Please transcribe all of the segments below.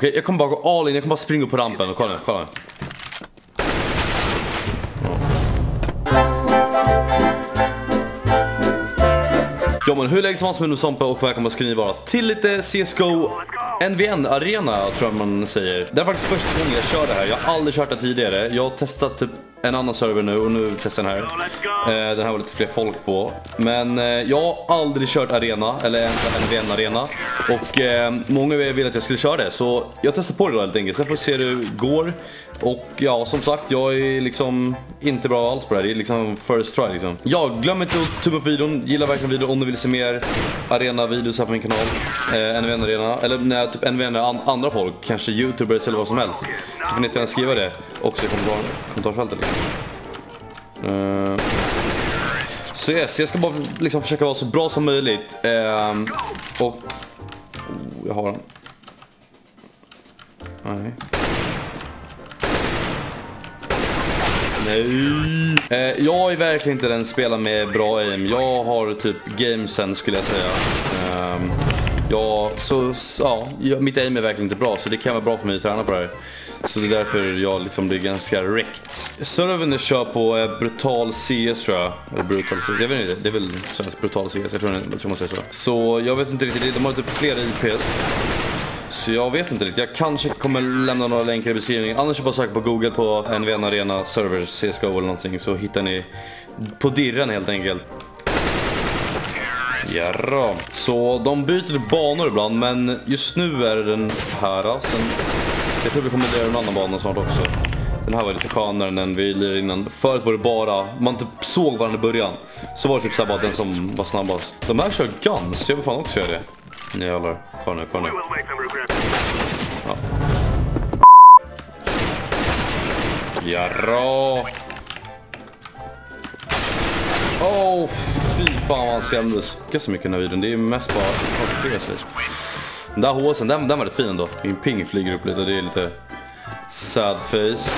Okej, jag kommer bara gå all in. Jag kommer bara springa upp på rampen och kolla nu, kolla nu. Ja men hur läggs man som en Sampa och välkomna ska ni vara till lite CSGO NVN Arena tror jag man säger. Det är faktiskt första gången jag kör det här. Jag har aldrig kört det tidigare. Jag har testat typ en annan server nu och nu testar jag den här. Eh, den här var lite fler folk på. Men eh, jag har aldrig kört arena, eller NVN Arena. Och eh, många av er ville att jag skulle köra det. Så jag testar på det då helt enkelt. Sen får vi se hur det går. Och ja, som sagt, jag är liksom inte bra alls på det här. Det är liksom first try liksom. Ja, glöm inte att tumma upp videon. Gilla verkligen videon om du vill se mer arena-videos här på min kanal. Eh, NVN Arena. Eller nej, typ NVN är andra folk. Kanske youtubers eller vad som helst. Så får ni inte ens skriva det också i kommentar kommentarsfältet. Liksom. Uh, så yes, jag ska bara liksom försöka vara så bra som möjligt. Uh, och... Oh, jag har den. Nej. Nej. Eh, jag är verkligen inte den spelaren med bra aim. Jag har typ gamesen skulle jag säga. Eh, ja, så, ja, mitt aim är verkligen inte bra så det kan vara bra för mig att träna på det här. Så det är därför jag liksom blir ganska wrecked. Servern jag kör på är Brutal CS tror jag. Eller Brutal CS, jag vet inte, det är väl svensk Brutal CS, jag tror, jag tror man säger så. Så jag vet inte riktigt, de har typ flera IPs. Så jag vet inte riktigt. Jag kanske kommer lämna några länkar i beskrivningen. Annars är bara söka på google på NVN Arena Server CSGO eller någonting så hittar ni på dirren helt enkelt. Jarra. Så de byter banor ibland men just nu är det den här. Sen, jag tror vi kommer göra en annan bana snart också. Den här var lite skönare än den vi lirade innan. Förut var det bara, man typ såg varandra i början. Så var det typ såhär bara den som var snabbast. De här kör guns, jag vill fan också göra det. Nu jävlar. Kolla nu, kolla nu. Ja. Jarra. Oh, fan vad han skrämdes. så mycket den här videon. Det är mest bara att sig. Den där håsen, den, den var rätt fin ändå. Min ping flyger upp lite, det är lite sad face.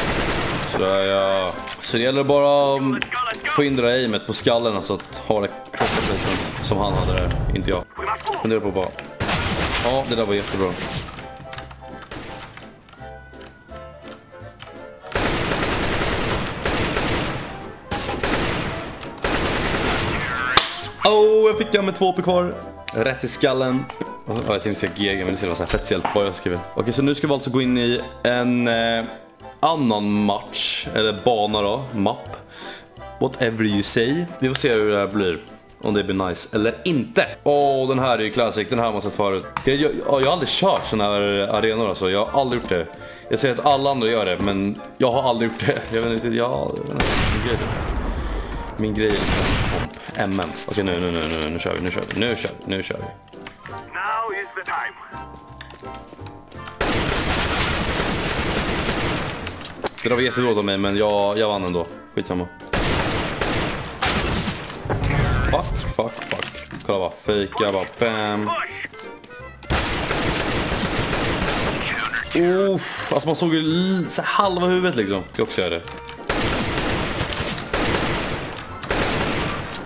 Sådär ja. Så det gäller bara att få in det där aimet på skallen, alltså att ha det klockat som han hade det, inte jag. Funderar på bara Ja, det där var jättebra. Oh, jag fick med två uppe kvar. Rätt i skallen. Oh, jag tänkte säga GG, men det var så här fett stelt vad jag skriver. Okej, så nu ska vi alltså gå in i en eh, annan match, eller bana då, mapp. Whatever you say. Vi får se hur det här blir. Om det blir nice eller inte. Åh, oh, den här är ju classic. Den här har man sett förut. Jag, jag, jag har aldrig kört såna här arenor alltså. Jag har aldrig gjort det. Jag ser att alla andra gör det, men jag har aldrig gjort det. Jag vet inte, jag... Min grej, min grej är MM. Okej, nu, nu, nu, nu, nu kör vi, nu kör vi, nu kör vi, nu kör vi. Now is the time. Det där var jättedåligt av mig, men jag, jag vann ändå. Skitsamma. Fuck, fuck, fuck. Kolla bara, fejka bara, bam. Uff, alltså man såg ju så halva huvudet liksom. Ska också göra det.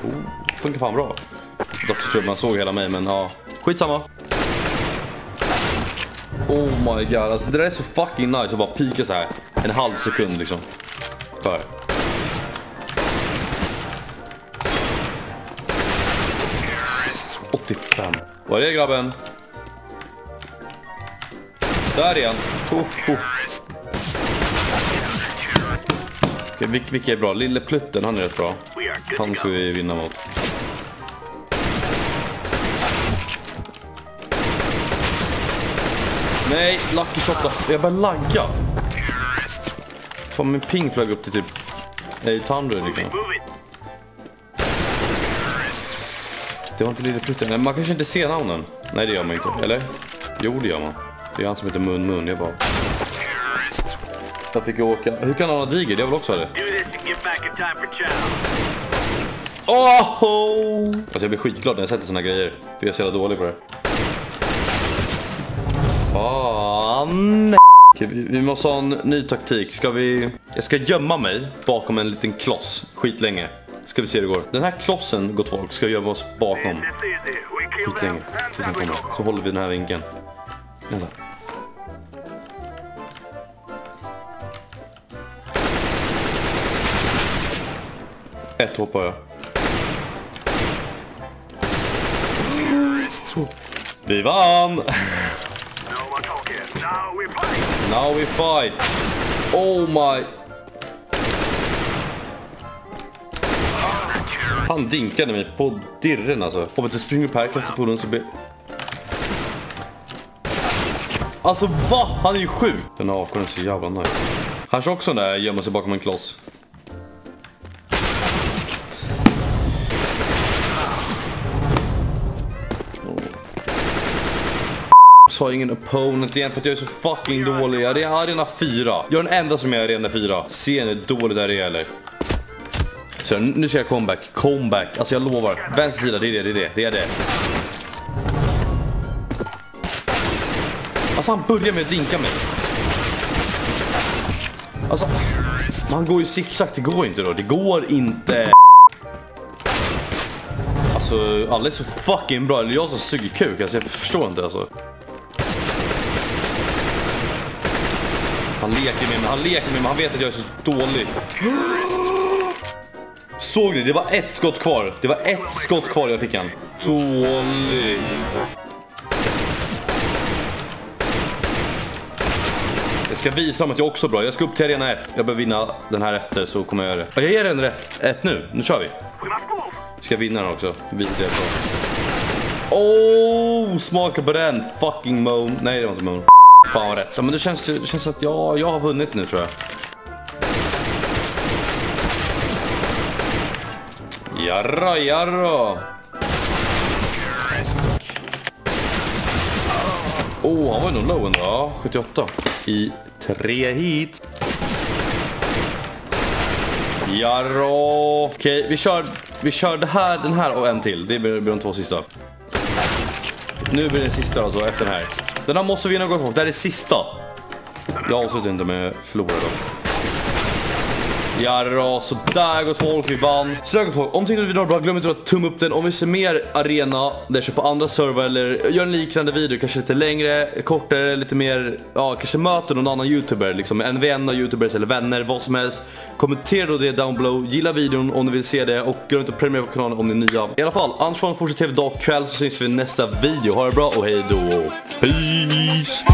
Oh, funkar fan bra. Dock så tror jag man såg hela mig, men ja. Skitsamma. Oh my god, alltså det där är så fucking nice att bara pika så här en halv sekund liksom. För. Vad är det grabben? Där är han. Oh, oh. Okej, vilka är bra? Lille Plutten, han är rätt bra. Han ska vi vinna mot. Nej, lucky shot då. Jag börjar lagga. Fan, min ping flög upp till typ 800 liksom. Det var inte Lille Prutten. Man kanske inte ser namnen. Nej, det gör man inte. Eller? Jo, det gör man. Det är han som heter Mun Mun. Jag bara... Jag fick åka. Hur kan han ha diger? Jag vill också ha det. Oh! Alltså jag blir skitglad när jag sätter såna grejer. För jag är så jävla dålig på det. Fan! Okej, vi måste ha en ny taktik. Ska vi... Jag ska gömma mig bakom en liten kloss skitlänge. Ska vi se hur det går. Den här klossen, gott folk, ska gömma oss bakom skitlänge. Så, så håller vi den här vinkeln. Vänta. Ett hoppar jag. Vi vann! Now we fight! Oh my... Han dinkade mig på dirren alltså. Hoppas jag springer upp här, kastar på den så blir... Alltså va? Han är ju sjuk! Den här AK'n är så jävla nice. Han kör också den där gömmer sig bakom en kloss. Sa ingen opponent igen för att jag är så fucking dålig. Jag är arena 4. Jag är den enda som är arena 4. Ser ni hur dålig det gäller? är eller? Så nu ska jag comeback. Comeback. Alltså jag lovar. Vänster sida, det är det, det är det. Det är det. Alltså han börjar med att dinka mig. Alltså, man går ju zigzag. Det går inte då. Det går inte. Alltså, alla är så fucking bra. Eller jag som suger kuk. Alltså, jag förstår inte alltså. Han leker med mig, han leker med mig, han vet att jag är så dålig. Såg ni? Det var ett skott kvar. Det var ett skott kvar jag fick han. Dålig. Jag ska visa dem att jag också är bra. Jag ska upp till arena 1. Jag behöver vinna den här efter så kommer jag göra det. Jag ger den rätt ett nu. Nu kör vi. Ska jag vinna den också? Vidare på. Oh, smaka på den. Fucking moan. Nej, det var inte moan. Fan vad rätt. Ja, men det känns, det känns att jag, jag har vunnit nu tror jag. Jarra, jarra. Oh, han var ju nog low ändå. Ja, 78. I tre hit. Jarra. Okej, vi kör, vi kör det här, den här och en till. Det blir, blir de två sista. Nu blir det sista alltså, efter den här. Den här måste vi vinna gå på, Det här är sista. Jag avslutar inte med förlora då. Jarra, sådär gott folk, vi vann. Sådär gott folk, om ni tyckte att videon var bra, glöm inte att tumma upp den. Om vi ser mer arena, där jag kör på andra server eller gör en liknande video, kanske lite längre, kortare, lite mer, ja kanske möter någon annan youtuber, liksom en vän av youtubers eller vänner, vad som helst. Kommentera då det down below, gilla videon om ni vill se det och glöm inte att prenumerera på kanalen om ni är nya. I alla fall, annars får ni fortsätta TV dag kväll så syns vi i nästa video. Ha det bra och hej då. Peace!